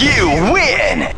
You win!